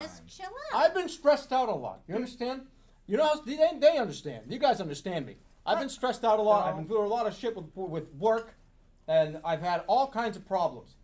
Just chill out. I've been stressed out a lot. You hmm. understand? You know, how- they, they understand. You guys understand me. I've been stressed out a lot. I've been through a lot of shit with, with work, and I've had all kinds of problems.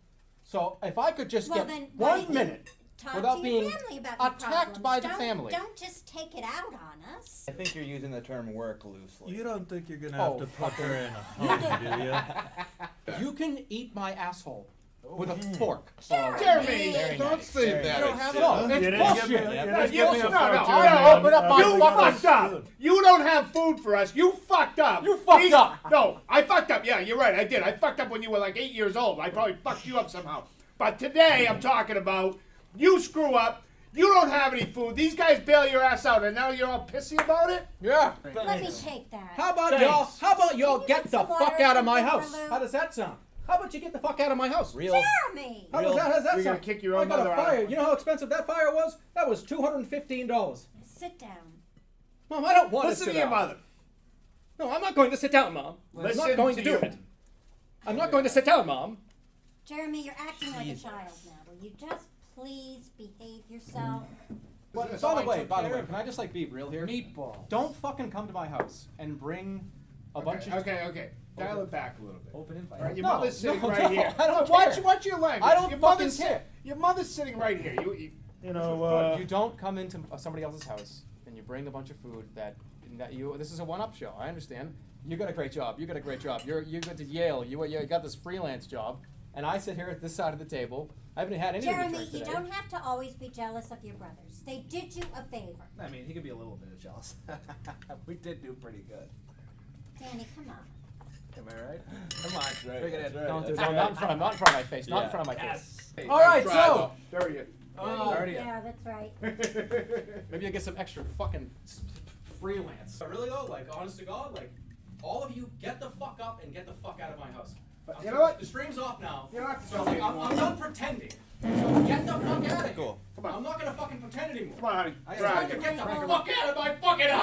So if I could just Well, get then why one don't you minute Talk without to your being family about your attacked problems. by the Don't- family. Don't just take it out on us. I think you're using the term work loosely. You don't think you're gonna oh, have Oh, to put her in a home, do you? You can eat my asshole with a fork. Jeremy, Very don't say very that. nice. don't have Yeah. no, it's You didn't bullshit. give me- you Yeah, didn't That's give me a fork, No, no, Jeremy. I open up my You fucked up. food. You don't have food for us. You fucked up. You fucked These- up. No, I fucked up. Yeah, you're right. I did. I fucked up when you were like eight years old. I probably fucked you up somehow. But today I'm talking about you screw up. You don't have any food. These guys bail your ass out, and now you're all pissy about it. Yeah. Let me take that. How about Thanks. y'all? How about y'all get get the fuck out of my house? How does that sound? How about you get the fuck out of my house? Real. Jeremy. How does that, how does that You're gonna sound? kick your I got mother a out. fire. You know how expensive that fire was? That was two hundred and fifteen dollars. Sit down. Mom, I don't want Listen to to sit your down. mother. No, I'm not going to sit down, Mom. I'm Listen not going to to do you. it. I'm not going to sit down, Mom. Jeremy, you're acting like a child now. Will you just please behave yourself? But This by all the way, by the way, can I just like be real here? Meatball. Don't fucking come to my house and bring a bunch Okay, of okay, okay. Dial it back a little bit. Open invite. All right, your No, mother's sitting no, right no, here. I don't watch, care. watch your language. I don't your fucking mother's, care. Your mother's sitting right here. You, you You know, uh, you don't come into uh, somebody else's house and you bring a bunch of food that that you. This is a one-up show. I understand. You got a great job. You got a great job. You're you went to Yale. You you got this freelance job, and I sit here at this side of the table. I haven't had any of Jeremy, your drinks you today. don't have to always be jealous of your brothers. They did you a favor. I mean, he could be a little bit jealous. we did do pretty good. Danny, come on. Am I right? Come on, right, bring it in. right, Don't do that's not, not in front of not in front of my face. Not in front of my face. Yes. Hey, All right, so though. There he oh, is. Oh, Already in. Yeah, that's right. maybe I get some extra fucking freelance. But really though, like honest to God, like all of you, get the fuck up and get the fuck out of my house. But I'm- you know what? The stream's off now. You don't have to So like, I'm. I'm done pretending. So get the fuck out of here. Cool. Come on. I'm not gonna fucking pretend anymore. Come on, honey. I Drive. to get the fuck out of my fucking house.